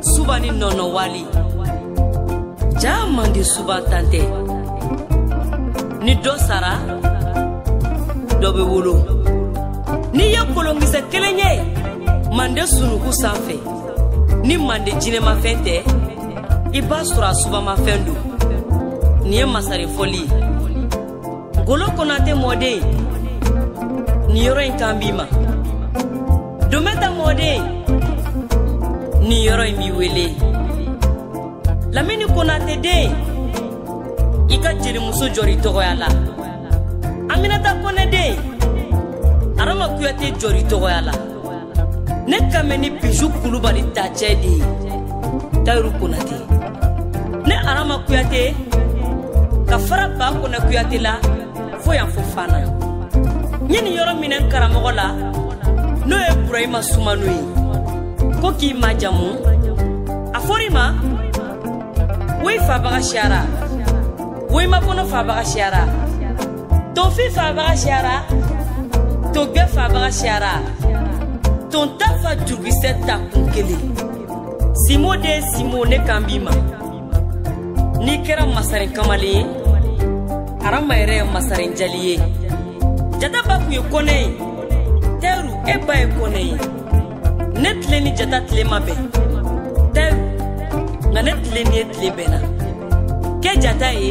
suba ni nɔnɔwali jaa man di suba tan tɛ ni dɔ sara dɔ bɛ wolo n'i ye kolonkisɛ kelen ye mande sunuku sanfɛ ni mande jinɛmafɛn tɛ i b'a sɔrɔ a subamafɛn don nin ye masarefɔli ye golo konate mɔden nin yɔrɔ in kan b'i ma domɛta mɔden nin yɔrɔ in b'i wele lamini konate den i ka jelimuso jɔri tɔgɔya la aminata kɔnɛ den arama kuyate jɔri tɔgɔya la ne ka mɛn ni bijou kulubali tacɛ de ye tayiru konate ne arama kuyate ka fara ba kona kuyate la fo yan fo fana n ye nin yɔrɔ minɛ n karamɔgɔ la n'o ye burahima sumano ye ko k'i majamu a fɔr'i ma woyi fabaga siyara woyima kɔnɔ fabaga siyara tonfin fabaga siyara togbe fabaga siyara tonta fa jurukisɛ ta kun kelen simo den simo ne kan b'i ma n'i kɛra masaren kamalen ye arama yɛrɛ ye masaren jali ye jata ba kun ye kɔnɛ ye tɛru e ba ye kɔnɛ ye ne tile ni jata tile ma bɛn tɛru nka ne tile ni ye tile bɛnna kɛ jata ye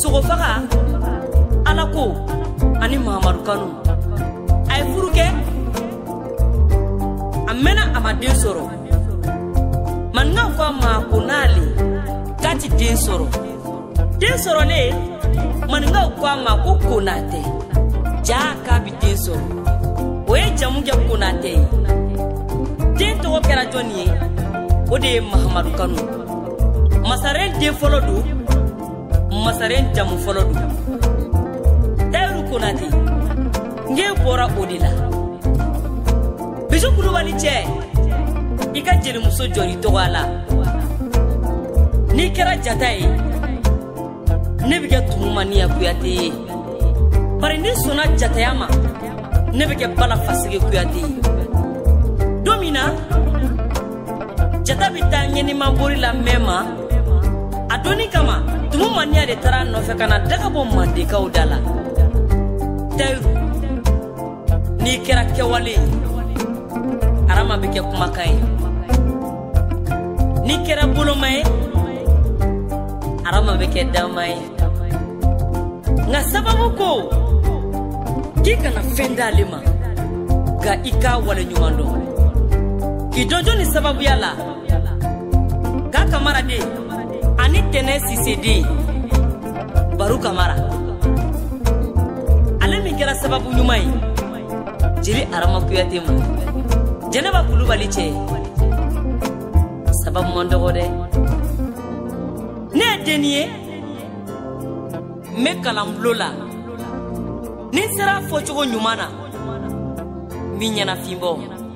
sogofaga ala ko ani mahamadu kanu a ye furu kɛ a mɛnna a ma den sɔrɔ maninkaw ko a ma ko n'ale k'a ti den sɔrɔ den sɔrɔlen maninkaw ko a ma ko konatɛ jaa k'a bi den sɔrɔ o ye jamu kɛ konatɛ ye den tɔgɔ kɛra jɔni ye o de ye mahamadu kanu masaren den fɔlɔ don masaren jamu fɔlɔ don tayiru konate nge bɔra o de la bisu kulubali cɛ i ka jelimuso jɔli tɔgɔ a la n'i kɛra jata ye ne bɛ kɛ tumumaniya kuyate ye bari ni sɔnna jataya ma ne bɛ kɛ bala fasige kuyate ye don min na jata bɛ taa ɲɛnimanbori la mɛn ma a donni kama tumu maniya de taara a nɔfɛ ka na daga bɔ mandekaw da la tayiru n'i kɛra kɛwale ye arama bɛ kɛ kumakan ye n'i kɛra boloma ye arama bɛ kɛ dama ye nka sababu ko k'i kana fɛn d'ale ma nka i k'a wale ɲuman dɔn k'i jɔjɔ ni sababuya la k'a kamaraden ani tɛnɛ siseden baro kamara ale min kɛra sababu ɲuman ye jeli arama kuyate ma jɛnɛba kulubali cɛ sababu man dɔgɔ dɛ ne ye denni ye n bɛ kalanbulon la ni n sera fɔcogo ɲuman na n b'i ɲɛnafinbɔ